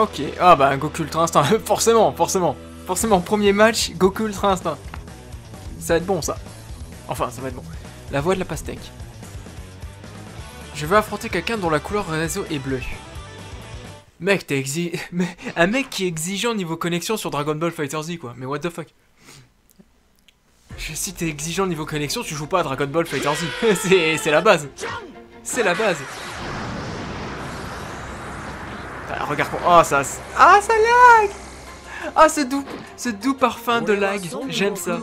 Ok, ah bah Goku Ultra Instinct, forcément, forcément. Forcément, premier match, Goku Ultra Instinct. Ça va être bon ça. Enfin, ça va être bon. La voix de la pastèque. Je veux affronter quelqu'un dont la couleur réseau est bleue. Mec, t'es exi... Un mec qui est exigeant niveau connexion sur Dragon Ball Fighter Z quoi. Mais what the fuck? Si t'es exigeant niveau connexion, tu joues pas à Dragon Ball Fighter Z. C'est la base. C'est la base. Enfin, regarde Oh, ça... Ah, ça lag Ah, ce doux, ce doux parfum de lag. J'aime ça.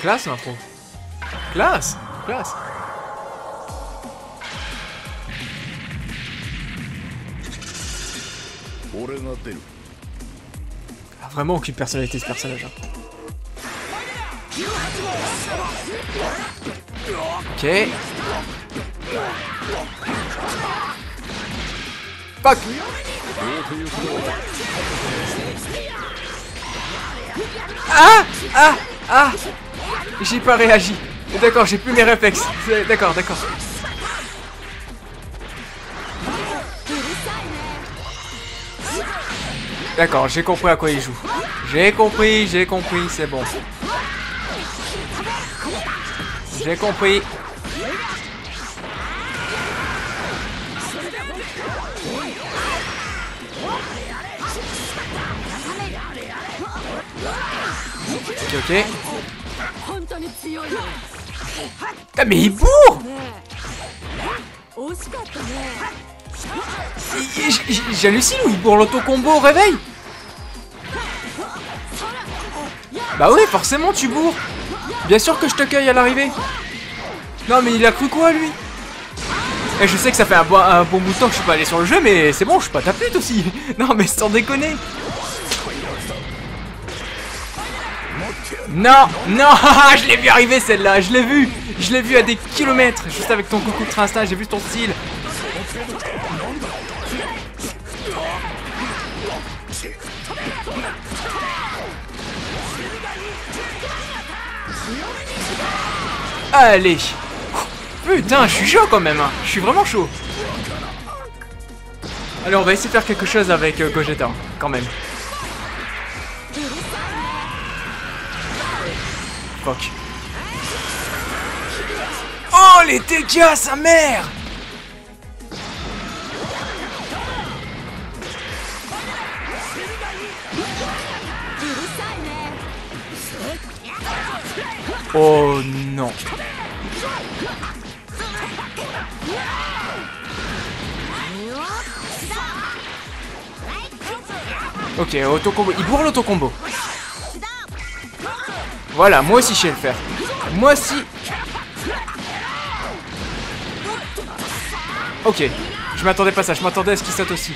Classe, l'intro. Classe Classe ah, Vraiment aucune personnalité ce personnage. Hein. Ok. Fuck Ah Ah Ah J'ai pas réagi. D'accord, j'ai plus mes réflexes. D'accord, d'accord. D'accord, j'ai compris à quoi il joue. J'ai compris, j'ai compris, c'est bon. J'ai compris. Ok, ok. Ah mais il bourre J'hallucine ou il bourre l'autocombo au réveil? Bah oui, forcément tu bourres Bien sûr que je te cueille à l'arrivée. Non mais il a cru quoi lui? Et je sais que ça fait un, bon- un bout de temps que je suis pas allé sur le jeu mais c'est bon, je suis pas ta pute aussi. Non mais sans déconner. Non, non, je l'ai vu arriver celle-là, je l'ai vu. Je l'ai vu à des kilomètres, juste avec ton coucou de instinct, j'ai vu ton style Allez Putain, je suis chaud quand même, hein. je suis vraiment chaud. Allez, on va essayer de faire quelque chose avec euh, Gogeta, hein, quand même. Fuck. Oh, les dégâts, sa mère Oh non. Ok, auto-combo. Il bourre l'auto-combo. Voilà, moi aussi je sais le faire. Moi aussi. Ok. Je m'attendais pas à ça, je m'attendais à ce qu'il saute aussi.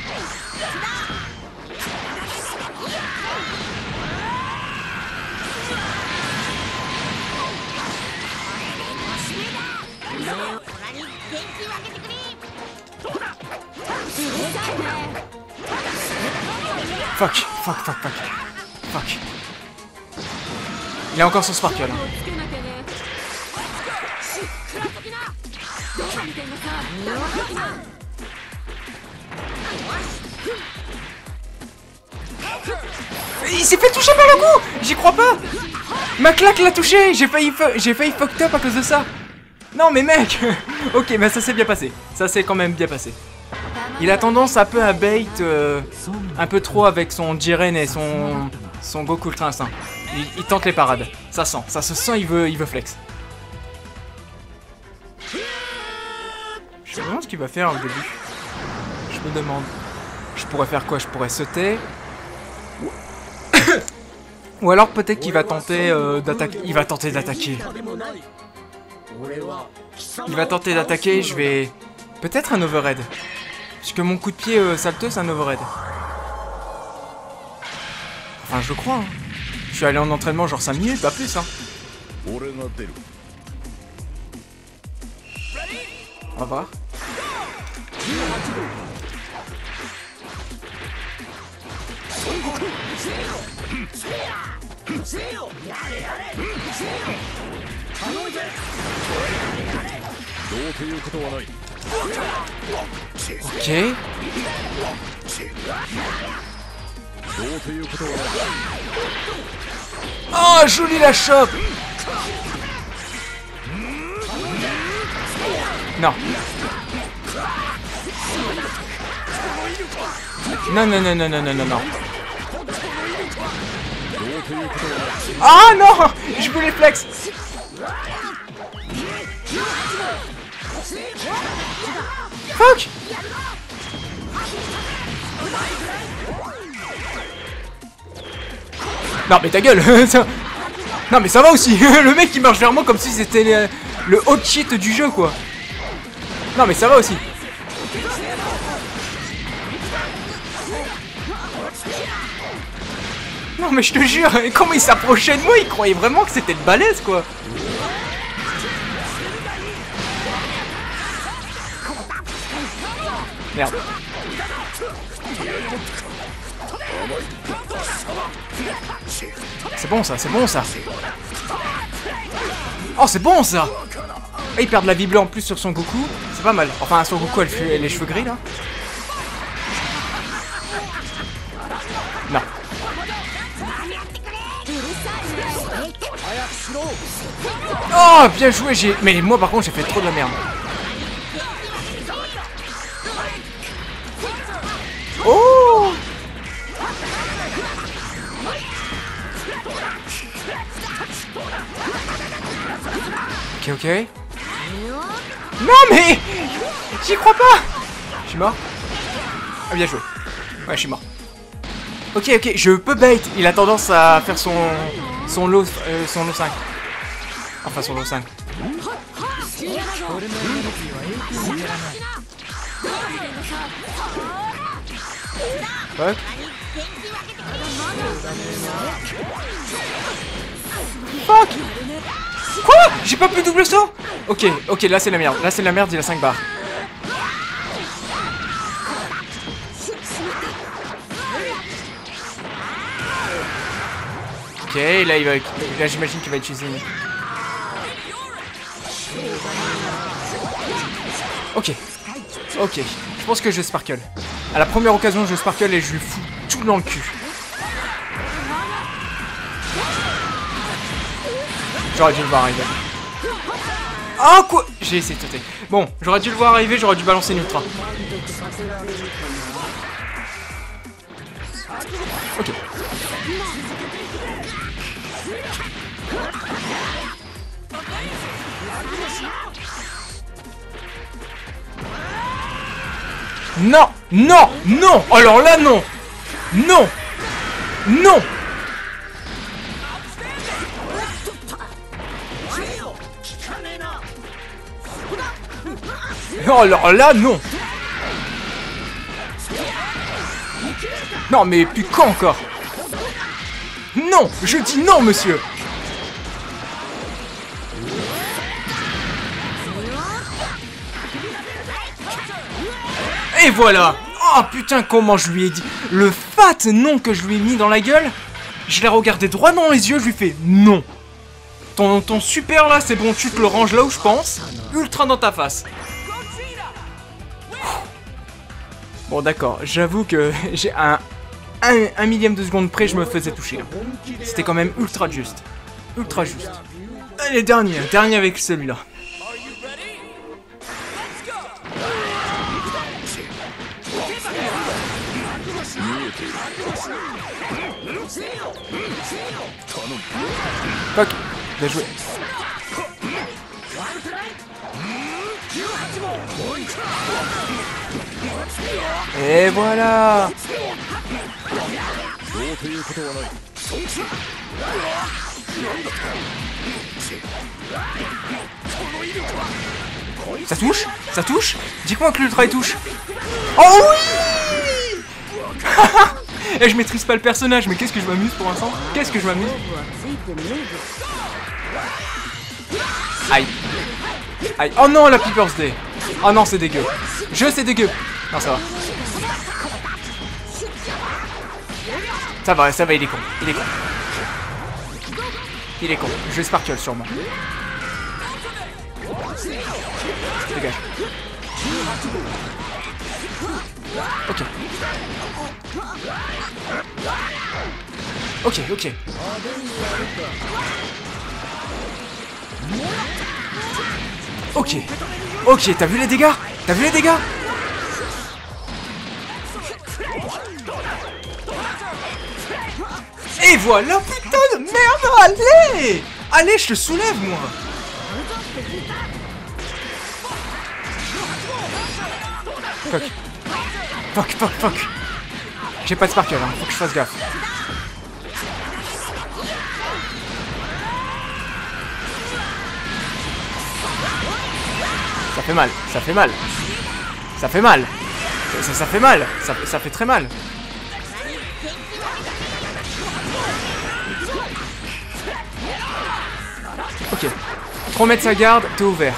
Fuck, fuck, fuck, fuck. Fuck. Il a encore son sparkle. Il s'est fait toucher par le coup J'y crois pas Ma claque l'a touché J'ai failli, failli fucked up à cause de ça Non mais mec Ok, bah ça s'est bien passé. Ça s'est quand même bien passé. Il a tendance un peu à bait euh, un peu trop avec son Jiren et son, son Goku Ultra Instinct. Hein. Il, tente les parades. Ça sent, ça se sent, il veut, il veut flex. Je me demande ce qu'il va faire au début. Je me demande. Je pourrais faire quoi? Je pourrais sauter? Ou alors peut-être qu'il va tenter euh, d'attaquer. Il va tenter d'attaquer. Il va tenter d'attaquer, je vais... Peut-être un overhead. Puisque mon coup de pied euh, salteux, c'est un overhead. Enfin, je crois. hein. Je suis allé en entraînement genre 5 minutes, pas plus. Hein. On va voir. Ok. Oh, joli la chope Non. Non, non, non, non, non, non, non, non. Ah non Je voulais flex Fuck! Non mais ta gueule Non mais ça va aussi Le mec il marche vers moi comme si c'était le, le hot shit du jeu quoi. Non mais ça va aussi. Non mais je te jure, comment il s'approchait de moi, il croyait vraiment que c'était de balèze quoi Merde. C'est bon ça, c'est bon ça. Oh c'est bon ça Ah, Il perd de la vie bleue en plus sur son Goku, c'est pas mal. Enfin son Goku a le cheveu- les cheveux gris là. Non. Oh bien joué j'ai. Mais moi par contre j'ai fait trop de la merde. Non mais J'y crois pas Je suis mort Ah bien joué. Ouais je suis mort. Ok ok je peux bait. Il a tendance à faire son son lot euh, son lot 5. Enfin son lot 5. Fuck. Fuck Quoi? J'ai pas pu double saut Ok, ok, là c'est la merde. Là c'est la merde, il a 5 barres. Ok, là il va... Là j'imagine qu'il va utiliser... Ok. Ok. Je pense que je sparkle. À la première occasion, je sparkle et je lui fous tout dans le cul. J'aurais dû le voir arriver. Ah quoi J'ai essayé de sauter. Bon, j'aurais dû le voir arriver, j'aurais dû balancer une ultra. Ok. Non Non Non Alors là, non Non Non Oh, alors là, non. Non, mais puis quand encore? Non Je dis non, monsieur. Et voilà. Oh putain, comment je lui ai dit. Le fat non que je lui ai mis dans la gueule Je l'ai regardé droit dans les yeux, je lui fais non. Ton, ton super là, c'est bon, tu te le ranges là où je pense. Ultra dans ta face. Bon d'accord, j'avoue que j'ai un, millième de seconde près, je me faisais toucher. C'était quand même ultra juste. Ultra juste. Allez, dernier, dernier avec celui-là. Fuck, bien joué. Et voilà. Ça touche Ça touche Dis-moi que l'ultra il touche. Oh oui Et eh, je maîtrise pas le personnage, mais qu'est-ce que je m'amuse pour l'instant Qu'est-ce que je m'amuse Aïe. Aïe. Oh non la Peeper's Day. Oh non c'est dégueu. Je c'est dégueu. Ça va Ça va, il est con Il est con Il est con Je vais sparkle sûrement dégage. Ok. Ok, ok. Ok. Ok, t'as vu les dégâts? T'as vu les dégâts? Et voilà, putain de merde Allez Allez, je te soulève, moi Fuck. Fuck, fuck, fuck. J'ai pas de sparkle, hein. faut que je fasse gaffe. Ça fait mal, ça fait mal. Ça fait mal. Ça, ça, ça fait mal. Ça, ça fait très mal. Trop sa garde, t'es ouvert.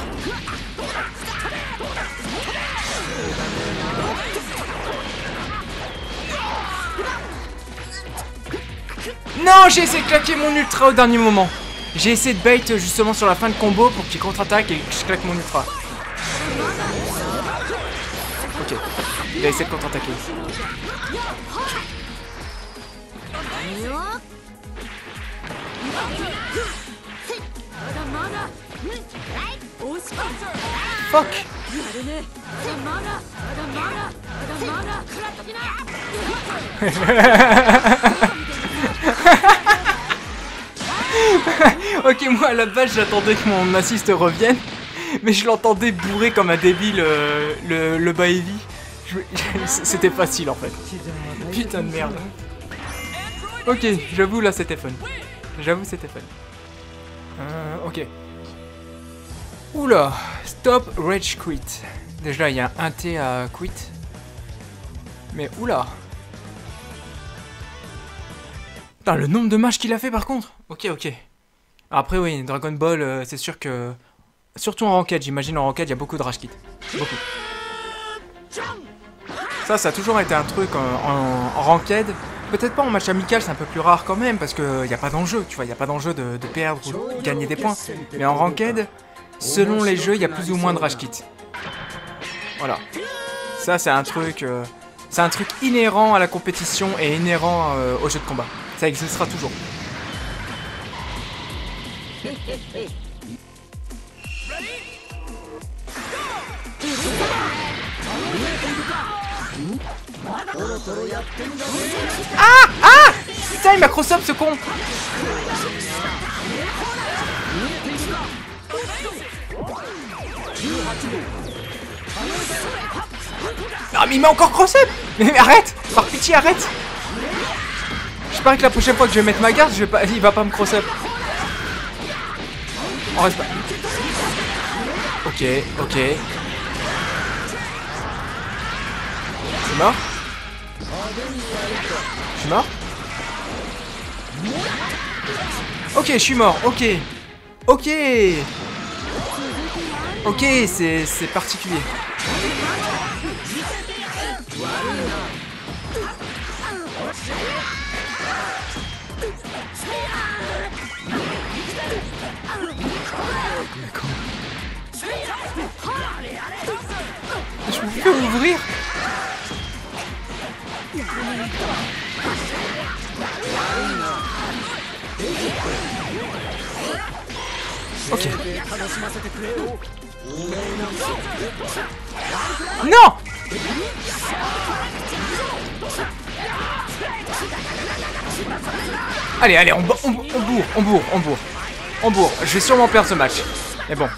Non, j'ai essayé de claquer mon ultra au dernier moment. J'ai essayé de bait justement sur la fin de combo pour qu'il contre-attaque et que je claque mon ultra. Ok. Il a essayé de contre-attaquer. Fuck Ok, moi à la base j'attendais que mon assist revienne, mais je l'entendais bourrer comme un débile euh, le, le. Je- C'était facile en fait. Putain de merde. Ok, j'avoue là c'était fun. J'avoue c'était fun. Euh, ok. Oula, stop rage quit. Déjà il y a un T à quit. Mais oula. Putain, le nombre de matchs qu'il a fait par contre. Ok, ok. Après oui, Dragon Ball, euh, c'est sûr que... Surtout en ranked, j'imagine en ranked, il y a beaucoup de rage quit. Beaucoup. Ça, ça a toujours été un truc en, ranked. Peut-être pas en match amical, c'est un peu plus rare quand même, parce qu'il n'y a pas d'enjeu, tu vois, il n'y a pas d'enjeu de, de perdre ou de gagner des points. Mais en ranked, selon les jeux, il y a plus ou moins de rage quit. Voilà. Ça, c'est un truc... euh, c'est un truc inhérent à la compétition et inhérent euh, au jeu de combat. Ça existera toujours. Ah Ah Putain, il m'a cross-up ce con Ah mais il m'a encore cross-up mais, mais arrête. Par pitié, arrête. Je parie que la prochaine fois que je vais mettre ma garde, il va pas me cross-up. On reste pas... Ok, ok. Suis mort. Je suis mort. Ok, je suis mort, ok. Ok Ok, c'est particulier. Je me fais ouvrir Ok. Non Allez, allez, on, on, on bourre, on bourre, on bourre. On bourre. Je vais sûrement perdre ce match. Mais bon.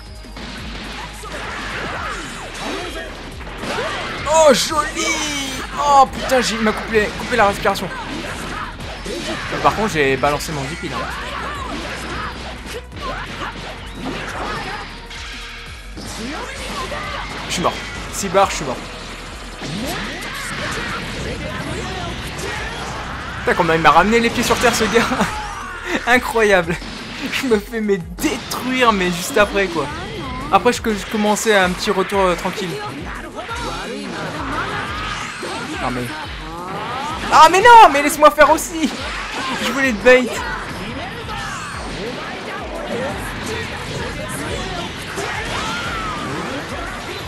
Oh, joli Oh, putain, il m'a coupé, coupé la respiration. Par contre, j'ai balancé mon VP là. Je suis mort. 6 barres, je suis mort. Putain, comment il m'a ramené les pieds sur terre ce gars Incroyable Je me fais détruire mais juste après quoi. Après je, je commençais un petit retour euh, tranquille. Non mais... Ah mais non Mais laisse-moi faire aussi Je voulais te bait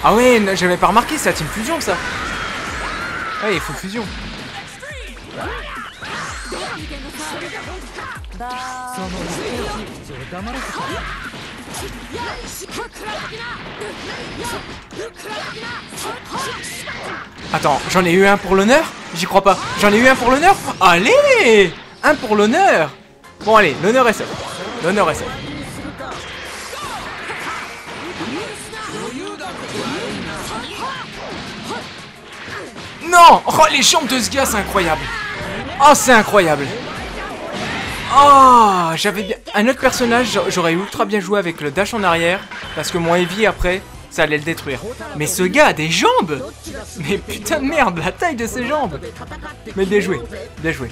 Ah ouais, j'avais pas remarqué, c'est la team fusion ça Ouais, il faut fusion. Attends, j'en ai eu un pour l'honneur? J'y crois pas. J'en ai eu un pour l'honneur? Allez Un pour l'honneur Bon allez, l'honneur est seul. L'honneur est seul. Non! Oh, les jambes de ce gars, c'est incroyable. Oh, c'est incroyable. Oh, j'avais bien... Un autre personnage, j'aurais ultra bien joué avec le dash en arrière, parce que mon heavy, après, ça allait le détruire. Mais ce gars a des jambes! Mais putain de merde, la taille de ses jambes! Mais bien joué, bien joué.